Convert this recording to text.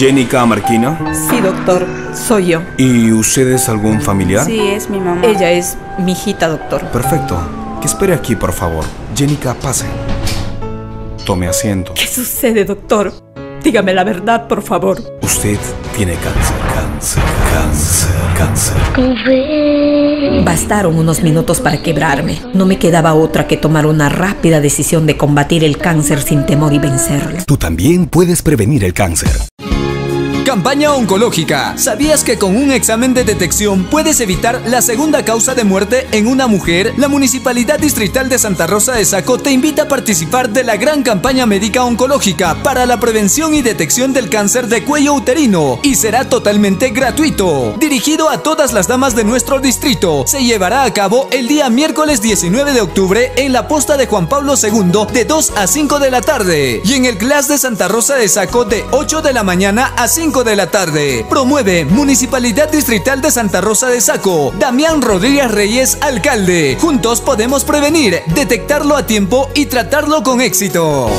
Jenica Marquina. Sí, doctor, soy yo. ¿Y usted es algún familiar? Sí, es mi mamá. Ella es mi hijita, doctor. Perfecto. Que espere aquí, por favor. Jenica, pase. Tome asiento. ¿Qué sucede, doctor? Dígame la verdad, por favor. Usted tiene cáncer, cáncer, cáncer, cáncer. Bastaron unos minutos para quebrarme. No me quedaba otra que tomar una rápida decisión de combatir el cáncer sin temor y vencerlo. Tú también puedes prevenir el cáncer. Campaña oncológica. ¿Sabías que con un examen de detección puedes evitar la segunda causa de muerte en una mujer? La Municipalidad Distrital de Santa Rosa de Saco te invita a participar de la gran campaña médica oncológica para la prevención y detección del cáncer de cuello uterino y será totalmente gratuito. Dirigido a todas las damas de nuestro distrito, se llevará a cabo el día miércoles 19 de octubre en la posta de Juan Pablo II de 2 a 5 de la tarde y en el Glass de Santa Rosa de Saco de 8 de la mañana a 5 de la tarde. Promueve Municipalidad Distrital de Santa Rosa de Saco. Damián Rodríguez Reyes, alcalde. Juntos podemos prevenir, detectarlo a tiempo y tratarlo con éxito.